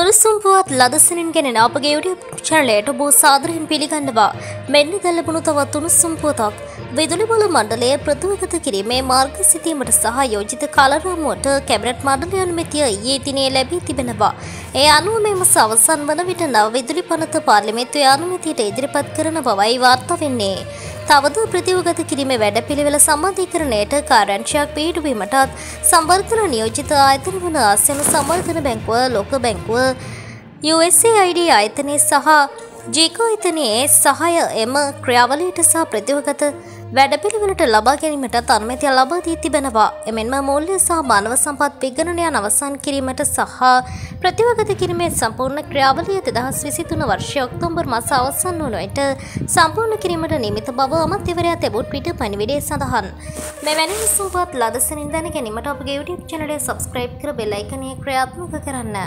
උරුසුම් පුවත් ලදසනින් ගෙනෙන අපගේ YouTube චැනලයට ඔබ සාදරයෙන් පිළිගන්නවා. මෙන්න දැල්ලබුණු තවත් උණුසුම් පුවතක්. විදුලි බල මණ්ඩලය ප්‍රතිවගත කිරීමේ මාර්ග සිතීමට සහ යෝජිත කාලරාමුවට කැබිනට් මණ්ඩලය අනුමැතිය ඊයේ දිනේ ලැබී තිබෙනවා. ඒ අනුව මේ මාස අවසන් වන විට නව විදුලි පනත පාර්ලිමේන්තුවේ අනුමැතියට ඉදිරිපත් කරන බවයි වාර්තා වෙන්නේ. තවද ප්‍රතිවගත කිරීමේ වැඩපිළිවෙල සම්බන්ධීකරණයට කාර්යංශයක් පිහිටුවීමටත් සංවර්ධන නියෝජිත ආයතන වන ආසියානු සංවර්ධන බැංකුව ලෝක බැංකුව USAID ආයතනය සහ ජීකෝ ආයතනයේ සහාය එම ක්‍රියාවලියට සහ ප්‍රතිවගත වැඩපිළිවෙලට ලබා ගැනීමට අනුමැතිය ලබා දී තිබෙනවා. එමෙන්ම මූල්‍ය සහ මානව සම්පත් විගණනයන් අවසන් කිරීමට සහ ප්‍රතිවගත කිරීමේ සම්පූර්ණ ක්‍රියාවලිය 2023 වර්ෂයේ ඔක්තෝබර් මාස අවසන් වන විට සම්පූර්ණ කිරීමට නියමිත බව අමාත්‍යවරයා තැබූ ට්විටර් පණිවිඩයේ සඳහන්. මෙවැනි විසූපත් ලද සනින් දැන ගැනීමට අපගේ YouTube චැනලය සබස්ක්‍රයිබ් කර බෙල් අයිකනය ක්‍රියාත්මක කරන්න.